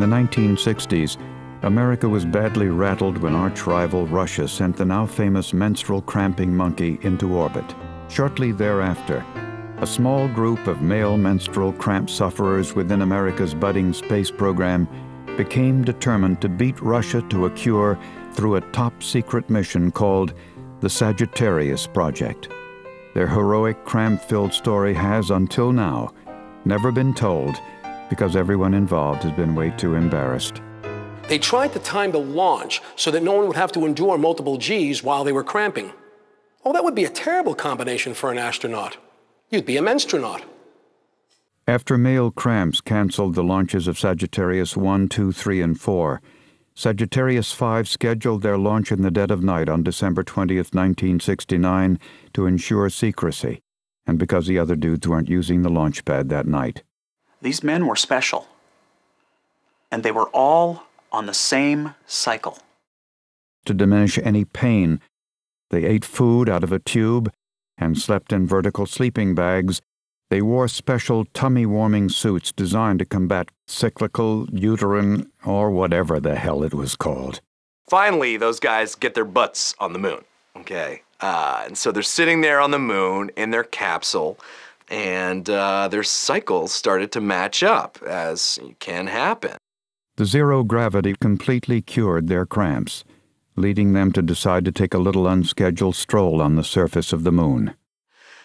the 1960s, America was badly rattled when arch rival Russia sent the now famous menstrual cramping monkey into orbit. Shortly thereafter, a small group of male menstrual cramp sufferers within America's budding space program became determined to beat Russia to a cure through a top secret mission called the Sagittarius Project. Their heroic cramp filled story has, until now, never been told because everyone involved has been way too embarrassed. They tried to time the launch so that no one would have to endure multiple G's while they were cramping. Oh, that would be a terrible combination for an astronaut. You'd be a menstronaut. After male cramps canceled the launches of Sagittarius 1, 2, 3, and 4, Sagittarius 5 scheduled their launch in the dead of night on December 20th, 1969 to ensure secrecy, and because the other dudes weren't using the launch pad that night. These men were special, and they were all on the same cycle. To diminish any pain, they ate food out of a tube and slept in vertical sleeping bags, they wore special tummy warming suits designed to combat cyclical, uterine, or whatever the hell it was called. Finally, those guys get their butts on the moon. Okay. Uh, and so they're sitting there on the moon in their capsule, and uh, their cycles started to match up, as can happen. The zero gravity completely cured their cramps leading them to decide to take a little unscheduled stroll on the surface of the moon.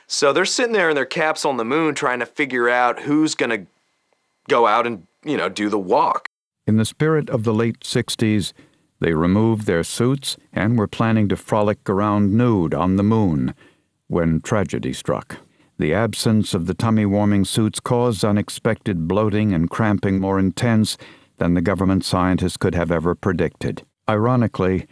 So they're sitting there in their capsule on the moon trying to figure out who's going to go out and, you know, do the walk. In the spirit of the late 60s, they removed their suits and were planning to frolic around nude on the moon when tragedy struck. The absence of the tummy warming suits caused unexpected bloating and cramping more intense than the government scientists could have ever predicted. Ironically,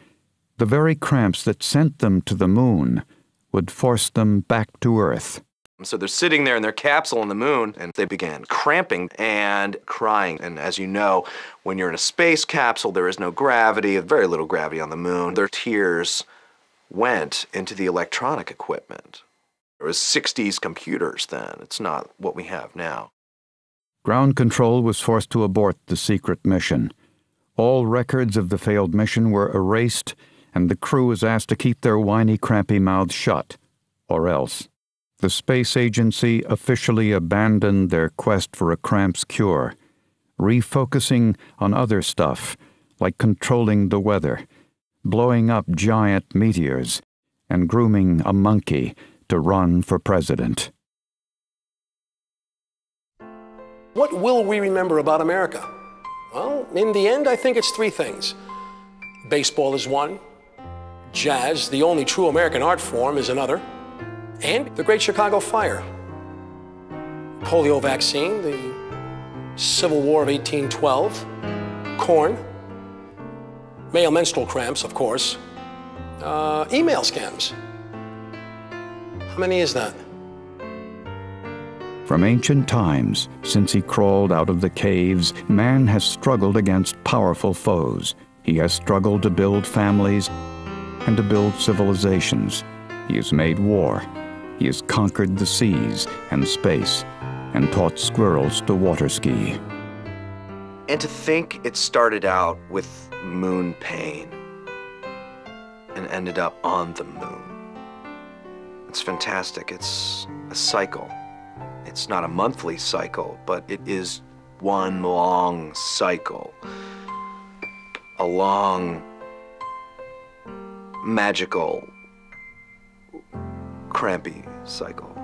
the very cramps that sent them to the moon would force them back to Earth. So they're sitting there in their capsule on the moon, and they began cramping and crying. And as you know, when you're in a space capsule, there is no gravity, very little gravity on the moon. Their tears went into the electronic equipment. It was 60s computers then. It's not what we have now. Ground control was forced to abort the secret mission. All records of the failed mission were erased and the crew was asked to keep their whiny, crampy mouths shut, or else. The space agency officially abandoned their quest for a cramps cure, refocusing on other stuff like controlling the weather, blowing up giant meteors, and grooming a monkey to run for president. What will we remember about America? Well, in the end, I think it's three things. Baseball is one, Jazz, the only true American art form, is another. And the Great Chicago Fire. Polio vaccine, the Civil War of 1812, corn, male menstrual cramps, of course, uh, email scams. How many is that? From ancient times, since he crawled out of the caves, man has struggled against powerful foes. He has struggled to build families and to build civilizations. He has made war. He has conquered the seas and space and taught squirrels to water ski. And to think it started out with moon pain and ended up on the moon. It's fantastic. It's a cycle. It's not a monthly cycle, but it is one long cycle. A long magical, crampy cycle.